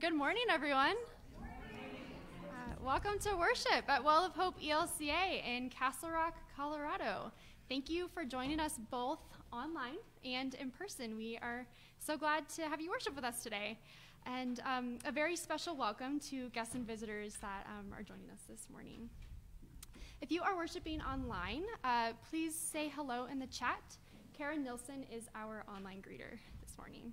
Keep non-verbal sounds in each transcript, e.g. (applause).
good morning, everyone. Uh, welcome to worship at Well of Hope ELCA in Castle Rock, Colorado. Thank you for joining us both online and in person. We are so glad to have you worship with us today. And um, a very special welcome to guests and visitors that um, are joining us this morning. If you are worshiping online, uh, please say hello in the chat. Karen Nilsson is our online greeter this morning.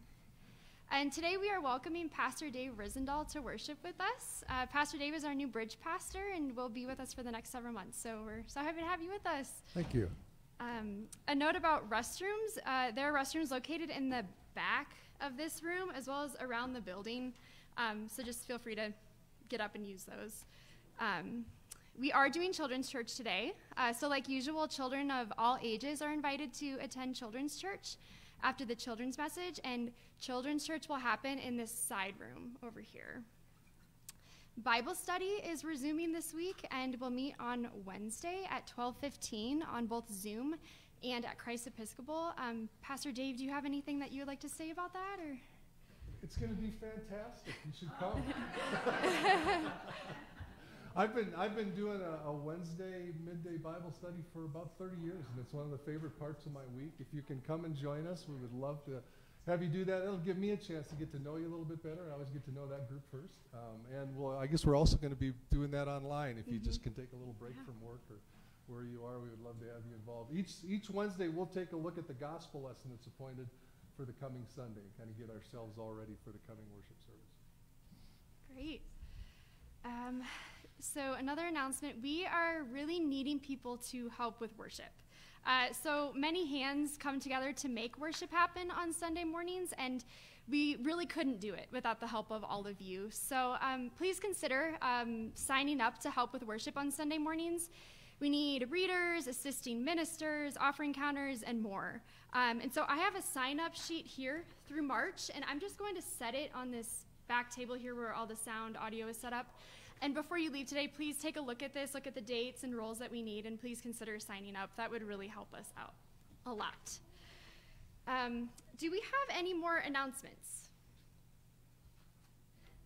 And today we are welcoming Pastor Dave Risendahl to worship with us. Uh, pastor Dave is our new bridge pastor and will be with us for the next several months. So we're so happy to have you with us. Thank you. Um, a note about restrooms uh, there are restrooms located in the back of this room as well as around the building. Um, so just feel free to get up and use those. Um, we are doing children's church today. Uh, so, like usual, children of all ages are invited to attend children's church after the children's message, and children's church will happen in this side room over here. Bible study is resuming this week and we'll meet on Wednesday at 12:15 on both Zoom and at Christ Episcopal. Um, Pastor Dave, do you have anything that you would like to say about that, or? It's going to be fantastic. You should come. (laughs) I've been I've been doing a, a, Wednesday midday Bible study for about 30 years, and it's one of the favorite parts of my week. If you can come and join us, we would love to have you do that. It'll give me a chance to get to know you a little bit better. I always get to know that group first, um, and well, I guess we're also going to be doing that online. If mm-hmm. you just can take a little break yeah. from work or where you are, we would love to have you involved. Each each Wednesday, we'll take a look at the gospel lesson that's appointed for the coming Sunday, and kind of get ourselves all ready for the coming worship service. Great. Um, so, another announcement we are really needing people to help with worship. Uh, so, many hands come together to make worship happen on Sunday mornings, and we really couldn't do it without the help of all of you. So, um, please consider um, signing up to help with worship on Sunday mornings. We need readers, assisting ministers, offering counters, and more. Um, and so, I have a sign up sheet here through March, and I'm just going to set it on this back table here where all the sound audio is set up. And before you leave today, please take a look at this, look at the dates and roles that we need, and please consider signing up. That would really help us out a lot. Um, do we have any more announcements?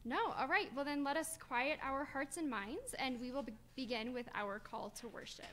No? All right. Well, then let us quiet our hearts and minds, and we will be- begin with our call to worship.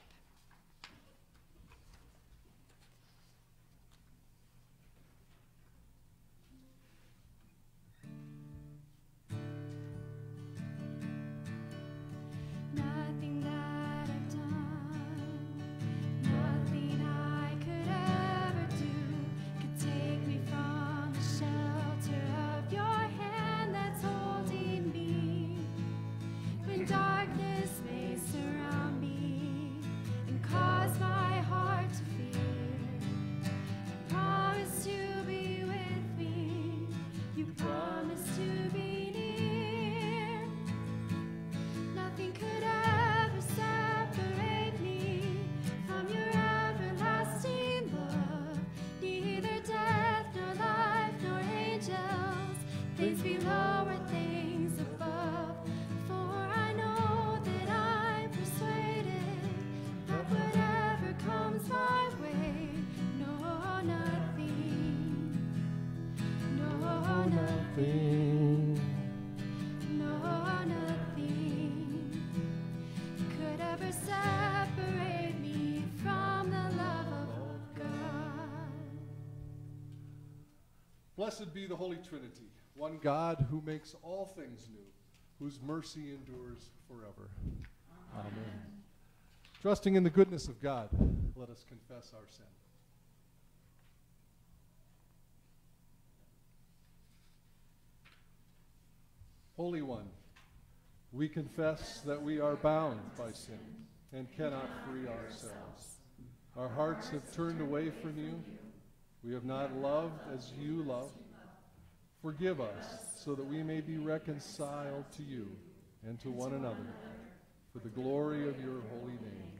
Blessed be the Holy Trinity, one God who makes all things new, whose mercy endures forever. Amen. Amen. Trusting in the goodness of God, let us confess our sin. Holy One, we confess that we are bound by sin and cannot free ourselves. Our hearts have turned away from you we have not loved as you love. Forgive us so that we may be reconciled to you and to one another for the glory of your holy name.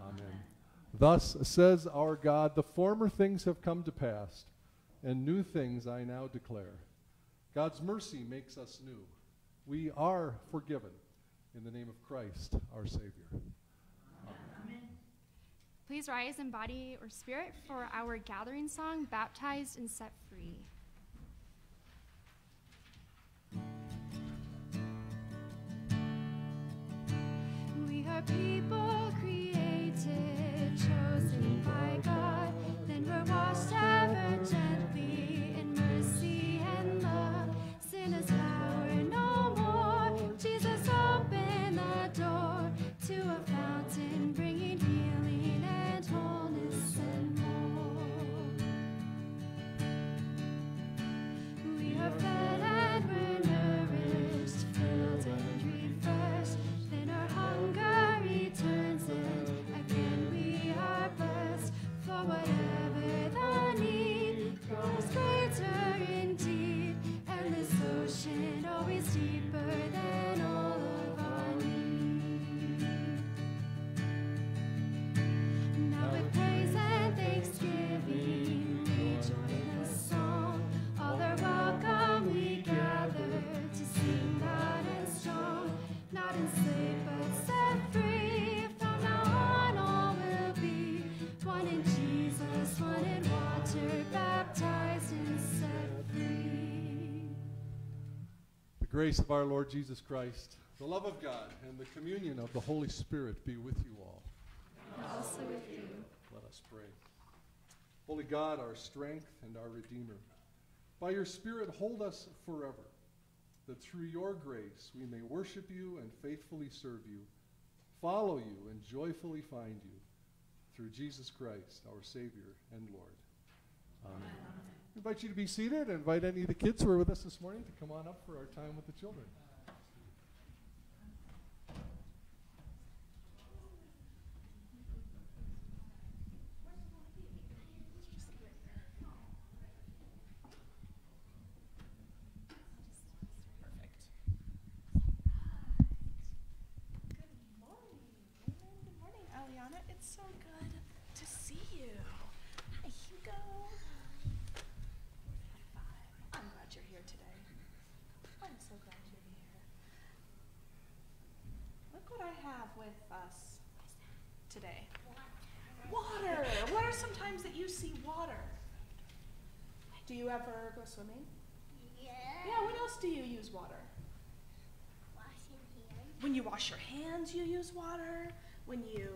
Amen. Thus says our God, the former things have come to pass, and new things I now declare. God's mercy makes us new. We are forgiven in the name of Christ, our Savior. Amen. Please rise in body or spirit for our gathering song, Baptized and Set Free. We are people created, chosen by God, then we're washed ever gently in mercy and love. Sinners grace of our Lord Jesus Christ, the love of God, and the communion of the Holy Spirit be with you all. And also with you. Let us pray. Holy God, our strength and our Redeemer, by your Spirit hold us forever, that through your grace we may worship you and faithfully serve you, follow you and joyfully find you, through Jesus Christ, our Savior and Lord. Amen. Amen. Invite you to be seated. And invite any of the kids who are with us this morning to come on up for our time with the children. Do you ever go swimming? Yeah. Yeah, when else do you use water? Washing hands. When you wash your hands, you use water. When you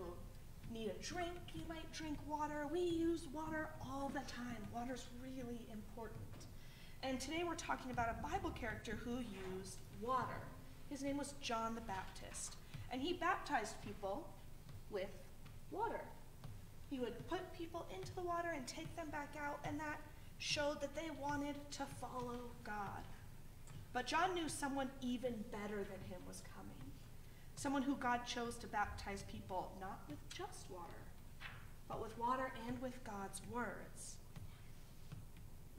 need a drink, you might drink water. We use water all the time. Water's really important. And today we're talking about a Bible character who used water. His name was John the Baptist. And he baptized people with water. He would put people into the water and take them back out, and that showed that they wanted to follow God. But John knew someone even better than him was coming. Someone who God chose to baptize people not with just water, but with water and with God's words.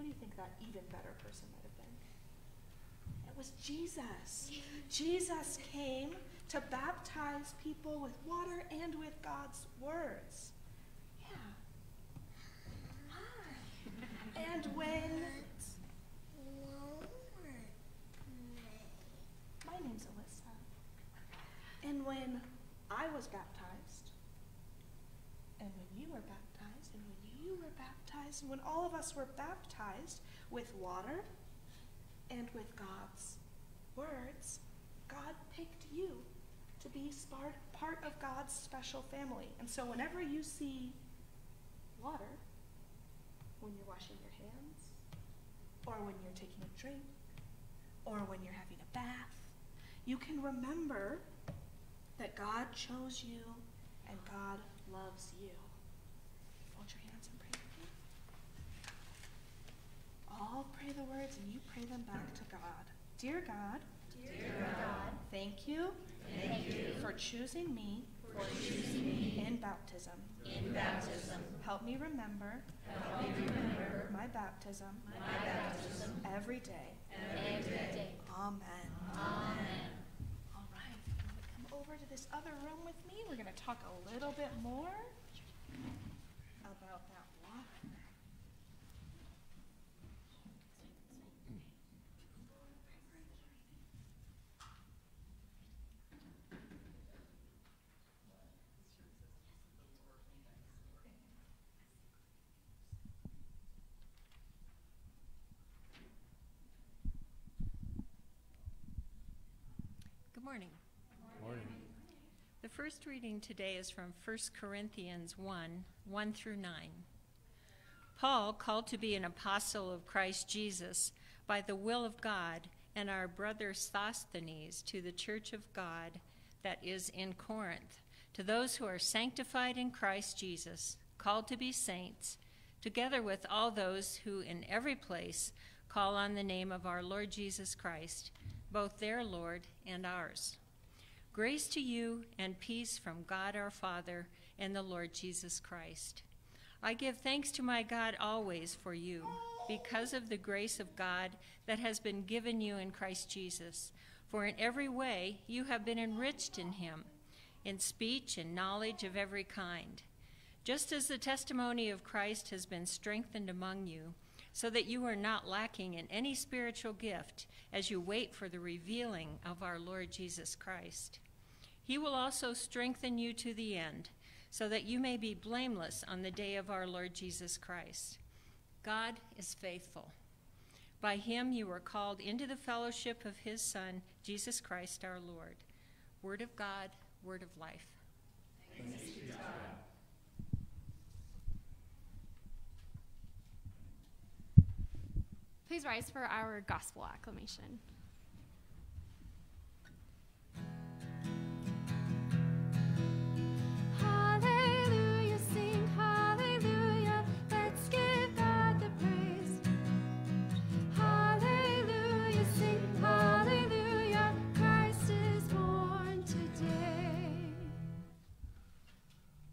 Who do you think that even better person might have been? It was Jesus. Jesus came to baptize people with water and with God's words. Yeah. Hi. And when my name's Alyssa. And when I was baptized, and when you were baptized, and when you were baptized, and when all of us were baptized with water and with God's words, God picked you to be part of God's special family. And so whenever you see water, when you're washing your hands, or when you're taking a drink, or when you're having a bath. You can remember that God chose you and God loves you. Fold your hands and pray with me. I'll pray the words and you pray them back to God. Dear God, Dear God, thank you, thank you for choosing me, for choosing me in baptism. In baptism. Help me remember Help me remember my baptism, my baptism every day. Every day. Amen. Amen. All right. Come over to this other room with me. We're going to talk a little bit more about that first reading today is from 1 Corinthians 1 1 through 9. Paul, called to be an apostle of Christ Jesus by the will of God, and our brother Sosthenes to the church of God that is in Corinth, to those who are sanctified in Christ Jesus, called to be saints, together with all those who in every place call on the name of our Lord Jesus Christ, both their Lord and ours. Grace to you and peace from God our Father and the Lord Jesus Christ. I give thanks to my God always for you, because of the grace of God that has been given you in Christ Jesus. For in every way you have been enriched in him, in speech and knowledge of every kind, just as the testimony of Christ has been strengthened among you, so that you are not lacking in any spiritual gift as you wait for the revealing of our Lord Jesus Christ. He will also strengthen you to the end, so that you may be blameless on the day of our Lord Jesus Christ. God is faithful. By him you were called into the fellowship of his Son, Jesus Christ our Lord. Word of God, word of life. Please rise for our gospel acclamation. Hallelujah, sing hallelujah. Let's give God the praise. Hallelujah, sing hallelujah. Christ is born today.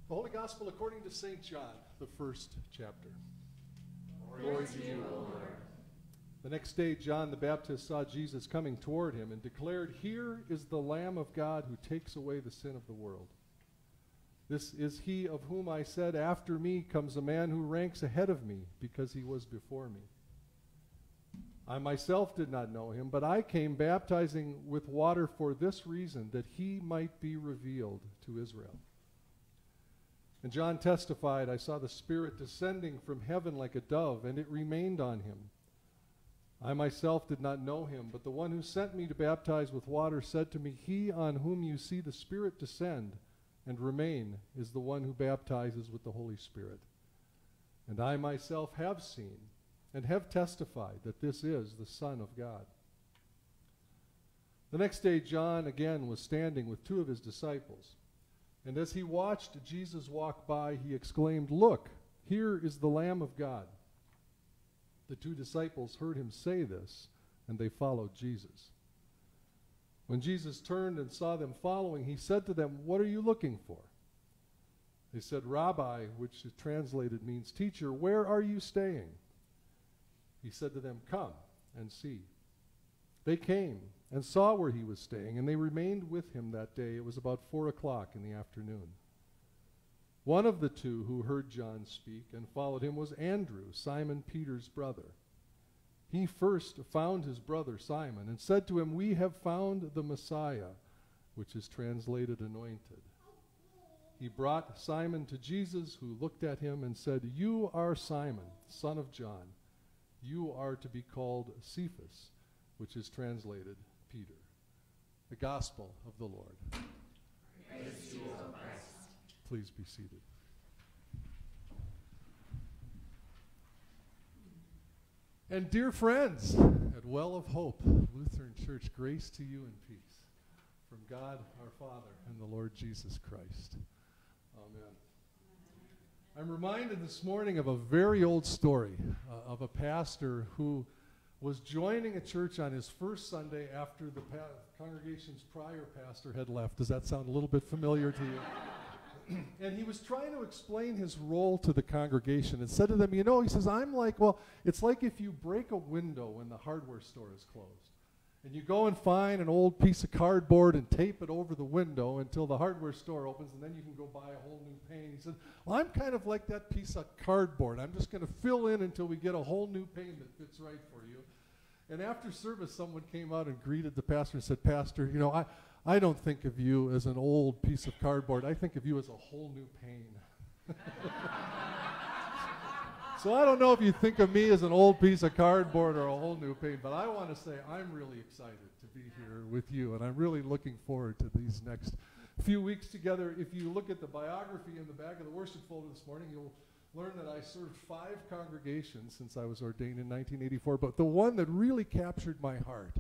Holy Gospel according to St. John, the first chapter. Glory, to you, O Lord. The next day, John the Baptist saw Jesus coming toward him and declared, Here is the Lamb of God who takes away the sin of the world. This is he of whom I said, After me comes a man who ranks ahead of me, because he was before me. I myself did not know him, but I came baptizing with water for this reason, that he might be revealed to Israel. And John testified, I saw the Spirit descending from heaven like a dove, and it remained on him. I myself did not know him, but the one who sent me to baptize with water said to me, He on whom you see the Spirit descend and remain is the one who baptizes with the Holy Spirit. And I myself have seen and have testified that this is the Son of God. The next day, John again was standing with two of his disciples. And as he watched Jesus walk by, he exclaimed, Look, here is the Lamb of God. The two disciples heard him say this, and they followed Jesus. When Jesus turned and saw them following, he said to them, What are you looking for? They said, Rabbi, which is translated means teacher, where are you staying? He said to them, Come and see. They came and saw where he was staying, and they remained with him that day. It was about four o'clock in the afternoon. One of the two who heard John speak and followed him was Andrew, Simon Peter's brother. He first found his brother Simon and said to him, We have found the Messiah, which is translated anointed. He brought Simon to Jesus, who looked at him and said, You are Simon, son of John. You are to be called Cephas, which is translated Peter. The Gospel of the Lord. Please be seated. And dear friends at Well of Hope Lutheran Church, grace to you and peace from God our Father and the Lord Jesus Christ. Amen. I'm reminded this morning of a very old story uh, of a pastor who was joining a church on his first Sunday after the congregation's prior pastor had left. Does that sound a little bit familiar to you? (laughs) (clears throat) and he was trying to explain his role to the congregation and said to them, You know, he says, I'm like, well, it's like if you break a window when the hardware store is closed. And you go and find an old piece of cardboard and tape it over the window until the hardware store opens, and then you can go buy a whole new pane. He said, Well, I'm kind of like that piece of cardboard. I'm just going to fill in until we get a whole new pane that fits right for you. And after service, someone came out and greeted the pastor and said, Pastor, you know, I, I don't think of you as an old piece of cardboard. I think of you as a whole new pane. (laughs) so I don't know if you think of me as an old piece of cardboard or a whole new pane, but I want to say I'm really excited to be here with you, and I'm really looking forward to these next few weeks together. If you look at the biography in the back of the worship folder this morning, you'll learn that I served five congregations since I was ordained in 1984. But the one that really captured my heart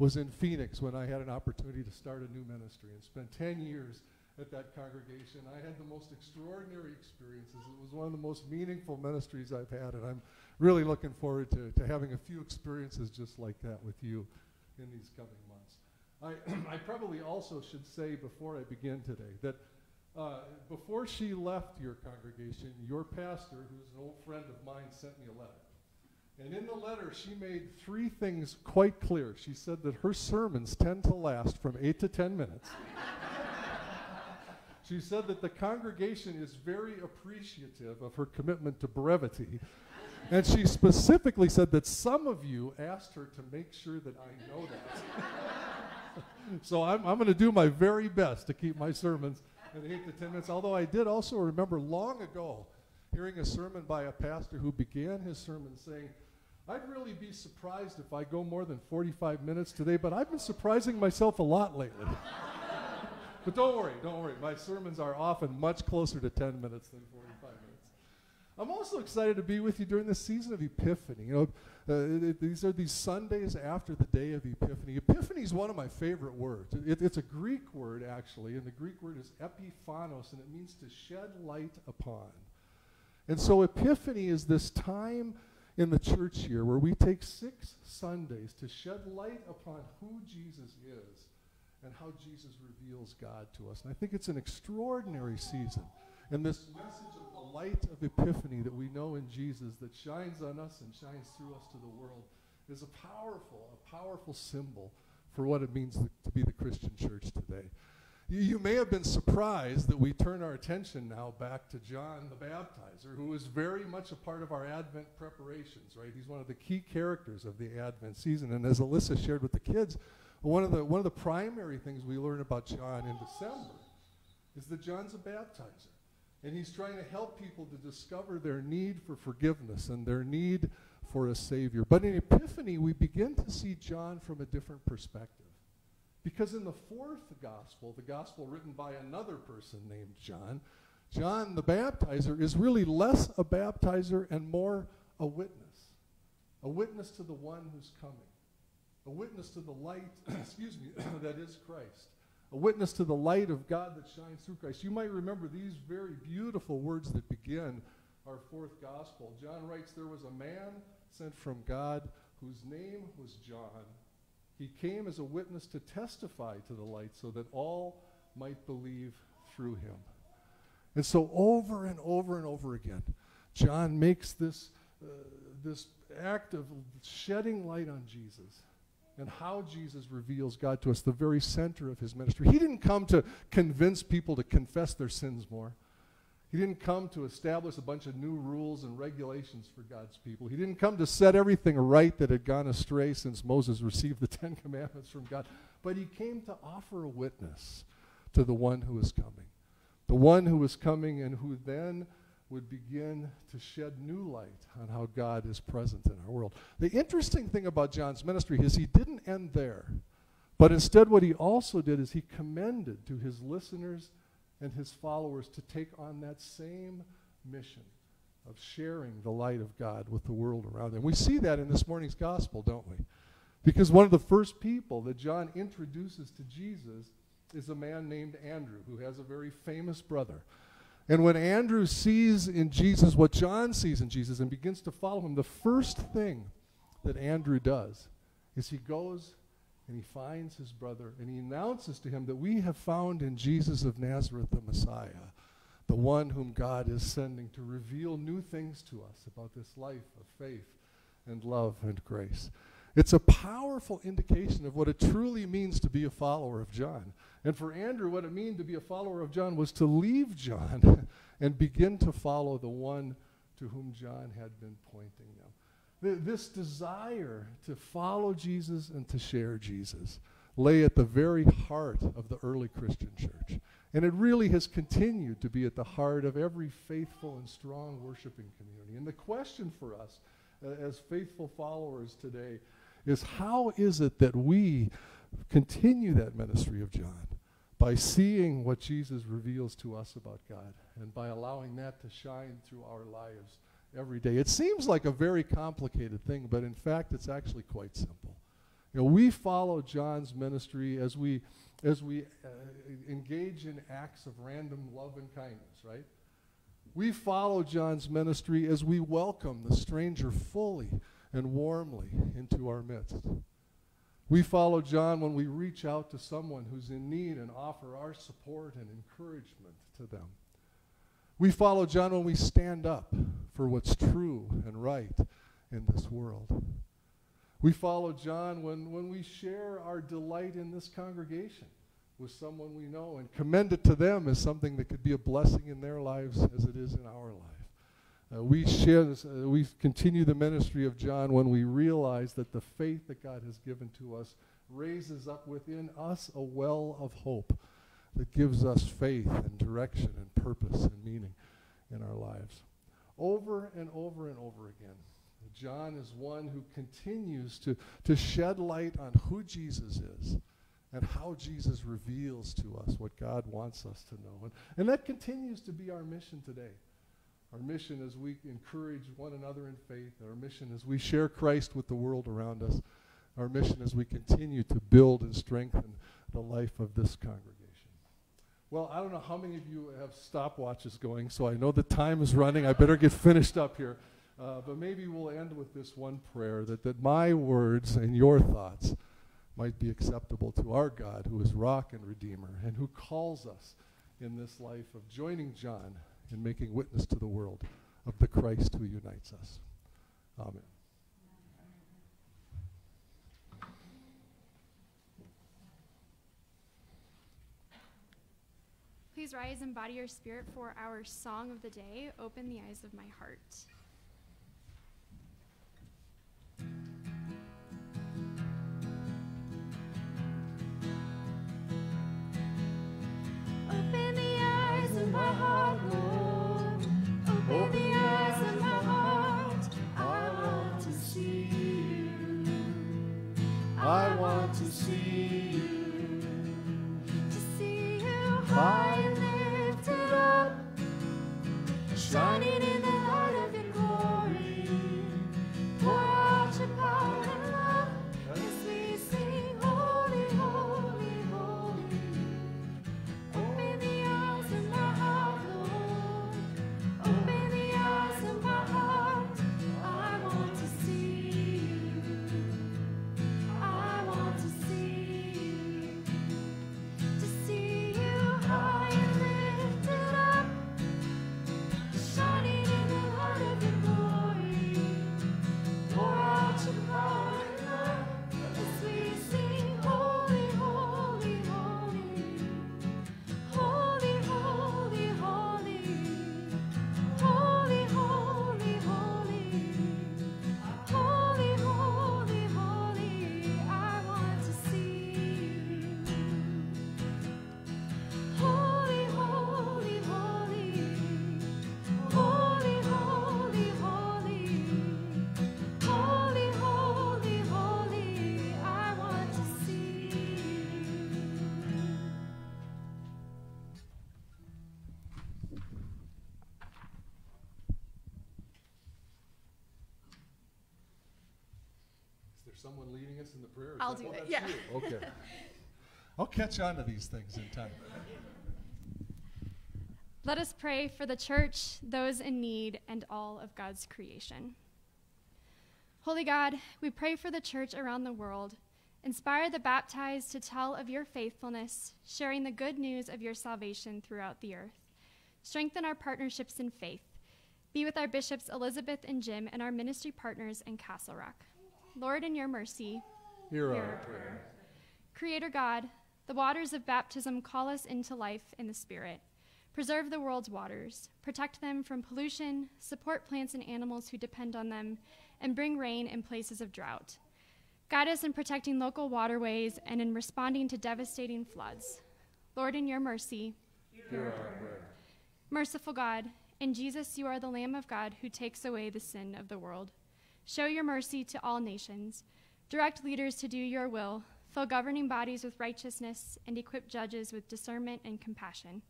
was in Phoenix when I had an opportunity to start a new ministry and spent 10 years at that congregation. I had the most extraordinary experiences. It was one of the most meaningful ministries I've had, and I'm really looking forward to, to having a few experiences just like that with you in these coming months. I, (clears throat) I probably also should say before I begin today that uh, before she left your congregation, your pastor, who's an old friend of mine, sent me a letter. And in the letter, she made three things quite clear. She said that her sermons tend to last from eight to ten minutes. (laughs) she said that the congregation is very appreciative of her commitment to brevity. And she specifically said that some of you asked her to make sure that I know that. (laughs) so I'm, I'm going to do my very best to keep my sermons at eight to ten minutes. Although I did also remember long ago hearing a sermon by a pastor who began his sermon saying, I'd really be surprised if I go more than 45 minutes today, but I've been surprising myself a lot lately. (laughs) but don't worry, don't worry. My sermons are often much closer to 10 minutes than 45 minutes. I'm also excited to be with you during the season of Epiphany. You know, uh, it, these are these Sundays after the day of Epiphany. Epiphany is one of my favorite words. It, it's a Greek word, actually, and the Greek word is epiphanos, and it means to shed light upon. And so Epiphany is this time in the church here where we take six Sundays to shed light upon who Jesus is and how Jesus reveals God to us. And I think it's an extraordinary season. And this message of the light of Epiphany that we know in Jesus that shines on us and shines through us to the world is a powerful, a powerful symbol for what it means to be the Christian church today. You, may have been surprised that we turn our attention now back to John the Baptizer, who is very much a part of our Advent preparations, right? He's one of the key characters of the Advent season. And as Alyssa shared with the kids, one of the, one of the primary things we learn about John in December is that John's a baptizer. And he's trying to help people to discover their need for forgiveness and their need for a Savior. But in Epiphany, we begin to see John from a different perspective. Because in the fourth gospel, the gospel written by another person named John, John the baptizer is really less a baptizer and more a witness. A witness to the one who's coming. A witness to the light, (clears throat) excuse me, (clears throat) that is Christ. A witness to the light of God that shines through Christ. You might remember these very beautiful words that begin our fourth gospel. John writes, There was a man sent from God whose name was John. He came as a witness to testify to the light so that all might believe through him. And so, over and over and over again, John makes this, uh, this act of shedding light on Jesus and how Jesus reveals God to us, the very center of his ministry. He didn't come to convince people to confess their sins more. He didn't come to establish a bunch of new rules and regulations for God's people. He didn't come to set everything right that had gone astray since Moses received the (laughs) Ten Commandments from God. But he came to offer a witness to the one who is coming. The one who is coming and who then would begin to shed new light on how God is present in our world. The interesting thing about John's ministry is he didn't end there. But instead, what he also did is he commended to his listeners and his followers to take on that same mission of sharing the light of God with the world around them. We see that in this morning's gospel, don't we? Because one of the first people that John introduces to Jesus is a man named Andrew, who has a very famous brother. And when Andrew sees in Jesus what John sees in Jesus and begins to follow him, the first thing that Andrew does is he goes and he finds his brother and he announces to him that we have found in Jesus of Nazareth the Messiah, the one whom God is sending to reveal new things to us about this life of faith and love and grace. It's a powerful indication of what it truly means to be a follower of John. And for Andrew, what it meant to be a follower of John was to leave John (laughs) and begin to follow the one to whom John had been pointing them this desire to follow Jesus and to share Jesus lay at the very heart of the early Christian church. And it really has continued to be at the heart of every faithful and strong worshiping community. And the question for us uh, as faithful followers today is how is it that we continue that ministry of John by seeing what Jesus reveals to us about God and by allowing that to shine through our lives every day. It seems like a very complicated thing, but in fact, it's actually quite simple. You know, we follow John's ministry as we as we uh, engage in acts of random love and kindness, right? We follow John's ministry as we welcome the stranger fully and warmly into our midst. We follow John when we reach out to someone who's in need and offer our support and encouragement to them. We follow John when we stand up for what's true and right in this world. We follow John when, when we share our delight in this congregation with someone we know and commend it to them as something that could be a blessing in their lives as it is in our life. Uh, we share this, uh, we continue the ministry of John when we realize that the faith that God has given to us raises up within us a well of hope that gives us faith and direction and purpose and meaning in our lives. Over and over and over again, John is one who continues to, to shed light on who Jesus is and how Jesus reveals to us what God wants us to know. And, and that continues to be our mission today. Our mission as we encourage one another in faith, our mission as we share Christ with the world around us, our mission as we continue to build and strengthen the life of this congregation. Well, I don't know how many of you have stopwatches going, so I know the time is running. I better get finished up here. Uh, but maybe we'll end with this one prayer that, that my words and your thoughts might be acceptable to our God, who is rock and redeemer, and who calls us in this life of joining John in making witness to the world of the Christ who unites us. Amen. Please rise and body your spirit for our song of the day, Open the Eyes of My Heart. Open the eyes of my heart, Lord. Open the eyes of my heart. I want to see you. I want to see you. To see you high shining in the I'll do oh, it, yeah. you. Okay. (laughs) I'll catch on to these things in time. Let us pray for the church, those in need, and all of God's creation. Holy God, we pray for the church around the world. Inspire the baptized to tell of your faithfulness, sharing the good news of your salvation throughout the earth. Strengthen our partnerships in faith. Be with our bishops Elizabeth and Jim and our ministry partners in Castle Rock. Lord, in your mercy, Hear our prayer. Creator God, the waters of baptism call us into life in the Spirit. Preserve the world's waters, protect them from pollution, support plants and animals who depend on them, and bring rain in places of drought. Guide us in protecting local waterways and in responding to devastating floods. Lord, in your mercy, Hear our prayer. Merciful God, in Jesus you are the Lamb of God who takes away the sin of the world. Show your mercy to all nations. Direct leaders to do your will. Fill governing bodies with righteousness and equip judges with discernment and compassion.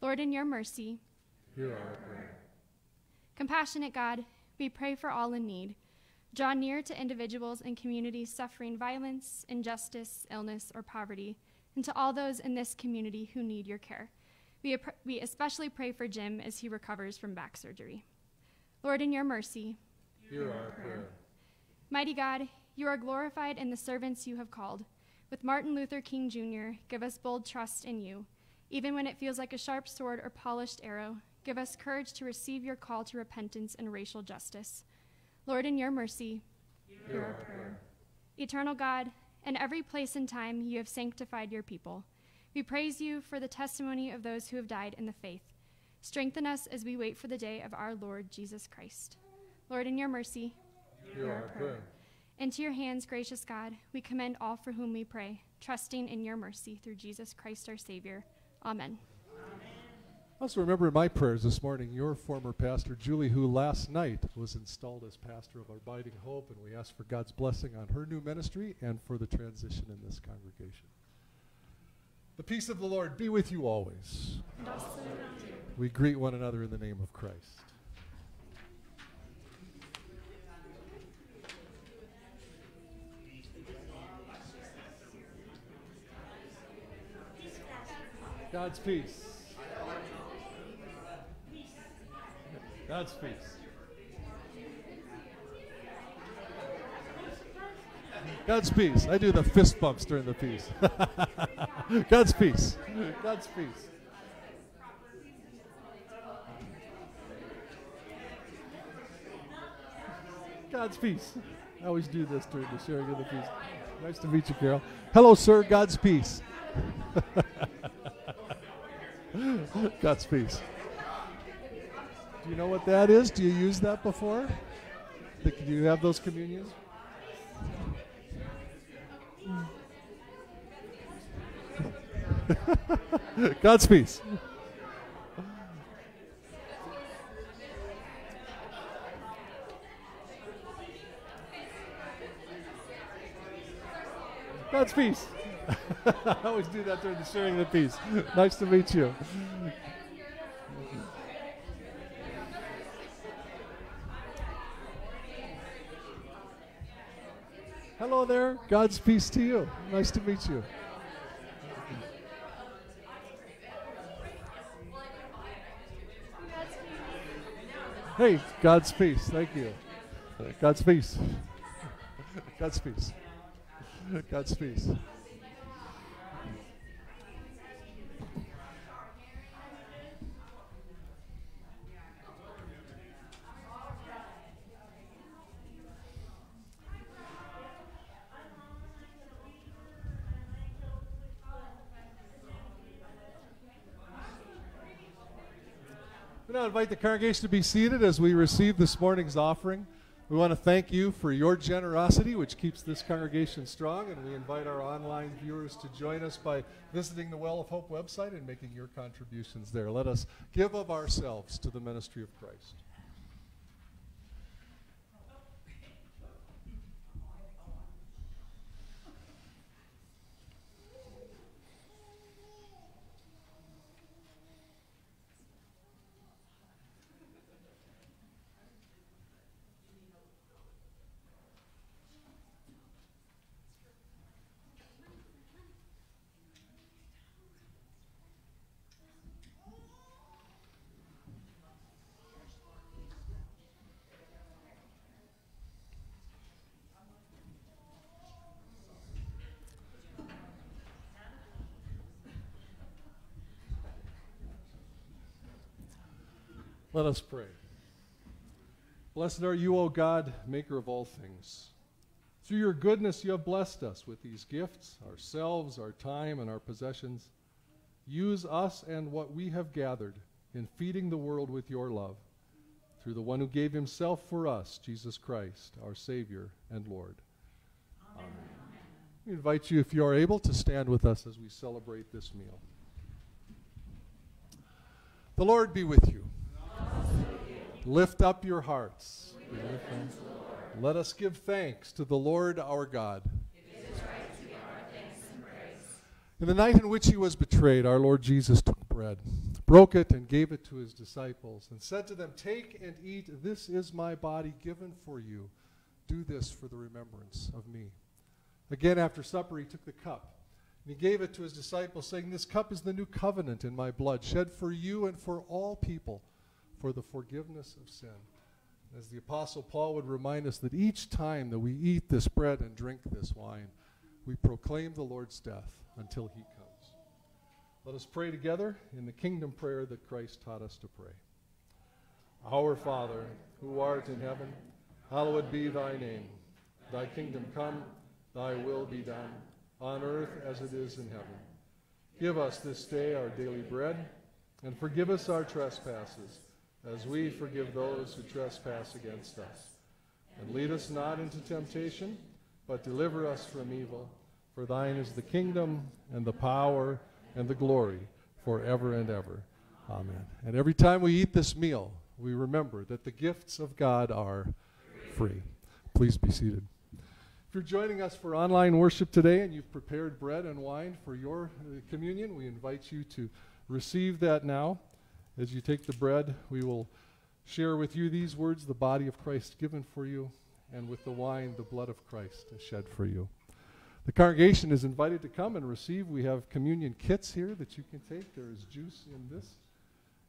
Lord, in your mercy, Hear our prayer. compassionate God, we pray for all in need. Draw near to individuals and communities suffering violence, injustice, illness, or poverty, and to all those in this community who need your care. We, we especially pray for Jim as he recovers from back surgery. Lord, in your mercy, Hear our prayer. Mighty God, you are glorified in the servants you have called. With Martin Luther King Jr., give us bold trust in you. Even when it feels like a sharp sword or polished arrow, give us courage to receive your call to repentance and racial justice. Lord, in your mercy, Hear our prayer. Eternal God, in every place and time you have sanctified your people. We praise you for the testimony of those who have died in the faith. Strengthen us as we wait for the day of our Lord Jesus Christ. Lord, in your mercy, Hear our prayer. Into your hands, gracious God, we commend all for whom we pray, trusting in your mercy through Jesus Christ our Savior. Amen. Also, remember in my prayers this morning, your former pastor, Julie, who last night was installed as pastor of our Abiding Hope, and we ask for God's blessing on her new ministry and for the transition in this congregation. The peace of the Lord be with you always. We greet one another in the name of Christ. God's peace. God's peace. God's peace. I do the fist bumps during the peace. (laughs) God's peace. God's peace. God's peace. I always do this during the sharing of the peace. Nice to meet you, Carol. Hello, sir. God's peace. (laughs) (laughs) God's peace. Do you know what that is? Do you use that before? Do you have those communions? (laughs) God's peace. God's peace. (laughs) I always do that during the sharing of the peace. Nice to meet you. Hello there. God's peace to you. Nice to meet you. Hey, God's peace. Thank you. God's peace. God's peace. God's peace. Now invite the congregation to be seated as we receive this morning's offering. We want to thank you for your generosity, which keeps this congregation strong, and we invite our online viewers to join us by visiting the Well of Hope website and making your contributions there. Let us give of ourselves to the ministry of Christ. Let us pray. Blessed are you, O God, maker of all things. Through your goodness, you have blessed us with these gifts, ourselves, our time, and our possessions. Use us and what we have gathered in feeding the world with your love, through the one who gave himself for us, Jesus Christ, our Savior and Lord. Amen. We invite you, if you are able, to stand with us as we celebrate this meal. The Lord be with you. Lift up your hearts. Let us give thanks to the Lord our God. In the night in which he was betrayed, our Lord Jesus took bread, broke it, and gave it to his disciples, and said to them, Take and eat. This is my body given for you. Do this for the remembrance of me. Again, after supper, he took the cup, and he gave it to his disciples, saying, This cup is the new covenant in my blood, shed for you and for all people for the forgiveness of sin. As the Apostle Paul would remind us that each time that we eat this bread and drink this wine, we proclaim the Lord's death until he comes. Let us pray together in the kingdom prayer that Christ taught us to pray. Our Father, who art in heaven, hallowed be thy name. Thy kingdom come, thy will be done, on earth as it is in heaven. Give us this day our daily bread, and forgive us our trespasses, as we forgive those who trespass against us. And lead us not into temptation, but deliver us from evil. For thine is the kingdom and the power and the glory forever and ever. Amen. And every time we eat this meal, we remember that the gifts of God are free. Please be seated. If you're joining us for online worship today and you've prepared bread and wine for your uh, communion, we invite you to receive that now. As you take the bread, we will share with you these words the body of Christ given for you, and with the wine, the blood of Christ shed for you. The congregation is invited to come and receive. We have communion kits here that you can take. There is juice in this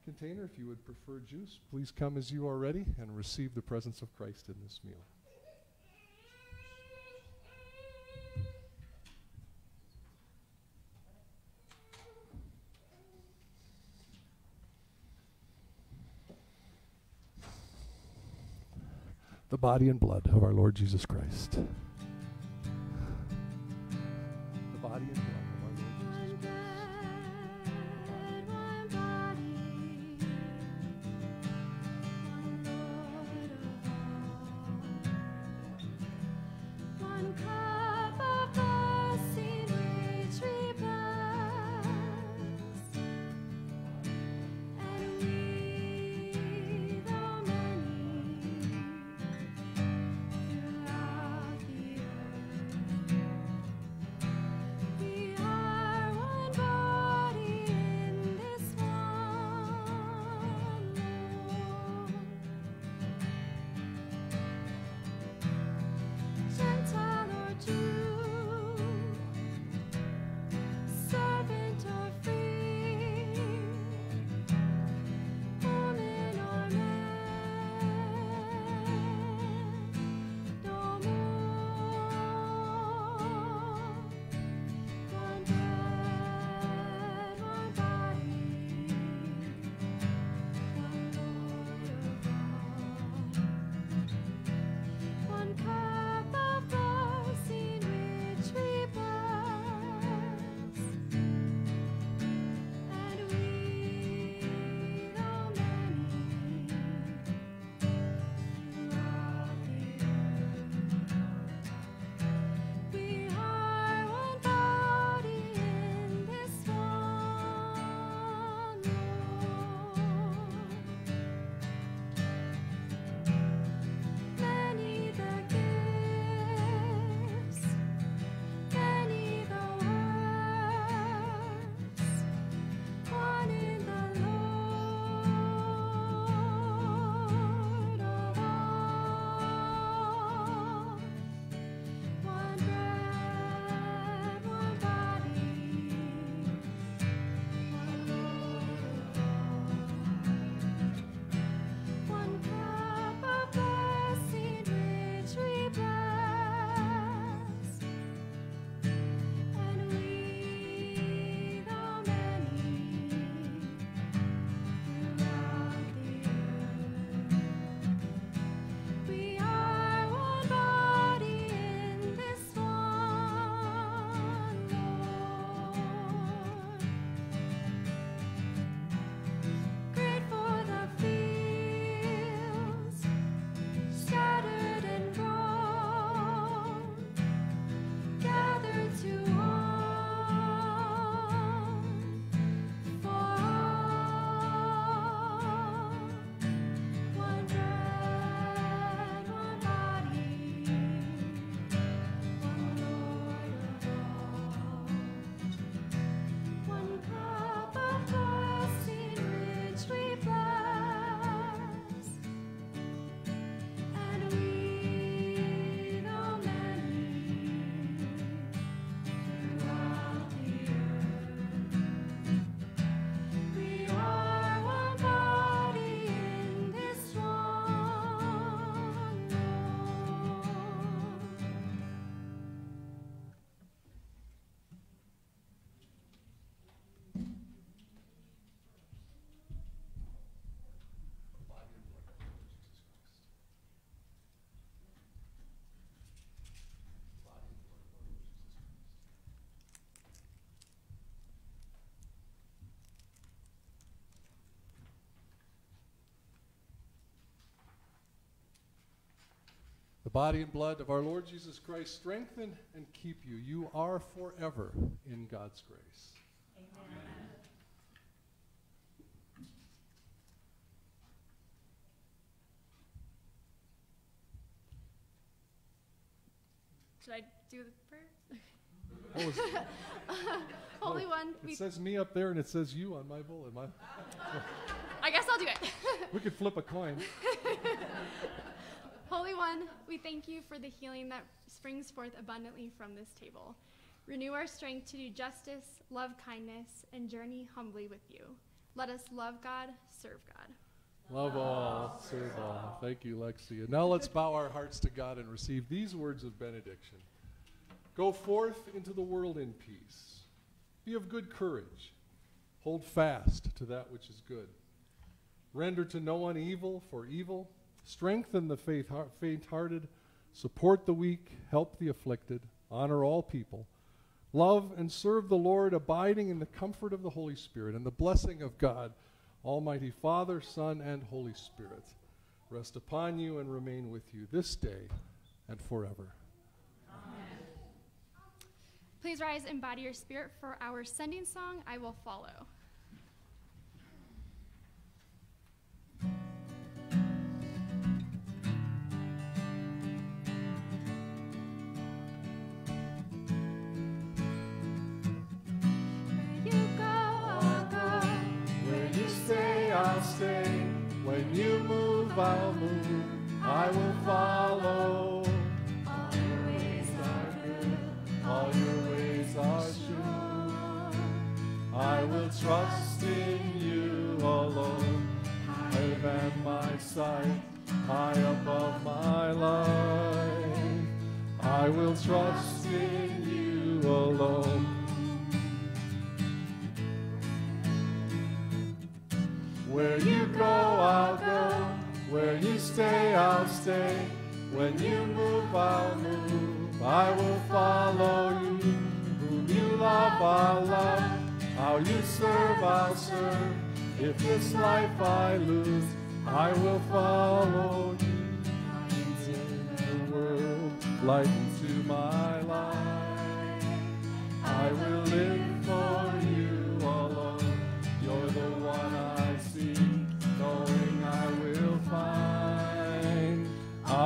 container. If you would prefer juice, please come as you are ready and receive the presence of Christ in this meal. The body and blood of our Lord Jesus Christ. The body and blood of our Lord Jesus Christ strengthen and keep you. You are forever in God's grace. Should I do the prayer? (laughs) Holy oh, One, It says me up there and it says you on my bullet. My, I guess I'll do it. we could flip a coin. (laughs) We thank you for the healing that springs forth abundantly from this table. Renew our strength to do justice, love kindness, and journey humbly with you. Let us love God, serve God. Love all, serve all. Thank you, Lexi. And now let's bow our hearts to God and receive these words of benediction. Go forth into the world in peace. Be of good courage. Hold fast to that which is good. Render to no one evil for evil. Strengthen the faith, faint-hearted. Support the weak. Help the afflicted. Honor all people. Love and serve the Lord, abiding in the comfort of the Holy Spirit and the blessing of God, Almighty Father, Son, and Holy Spirit, rest upon you and remain with you this day and forever. Please rise and body your spirit for our sending song, I Will Follow. Stay, When you move, I'll move. I will follow. All your ways are good. All your ways are sure. I will trust in you alone. Higher than my sight, high above my life. I will trust in you alone. Where you go, I'll go. Where you stay, I'll stay. When you move, I'll move. I will follow you. Whom you love, I'll love. How you serve, I'll serve. If this life I lose, I will follow you. Into the world, light into my life. I will live for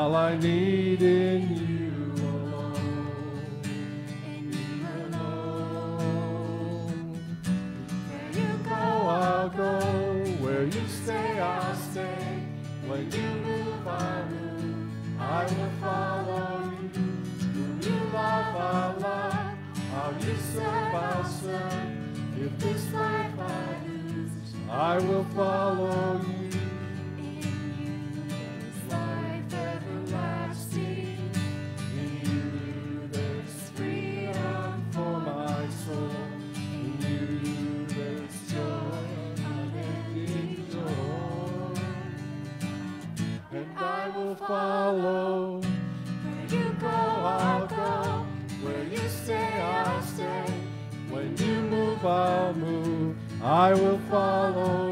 all I need in you alone. In you. Where you go, I'll go. Where you stay, I'll stay. When you move, I'll move. I will follow you. You love, I'll love. How you serve, I'll serve. If this life I lose, I will follow you. Follow. Where you go, I'll go. Where you stay, I'll stay. When you move, I'll move. I will follow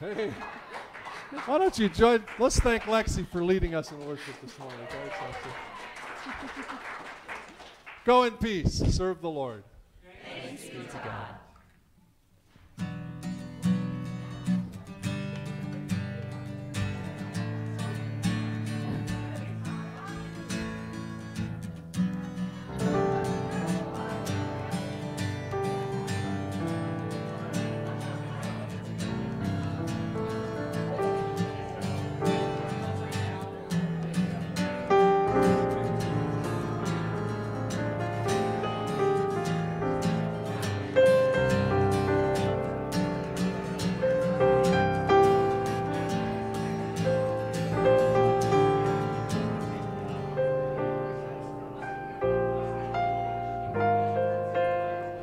Hey, why don't you join? Let's thank Lexi for leading us in worship this morning. Thanks, Lexi. Go in peace. Serve the Lord. Thanks be to God.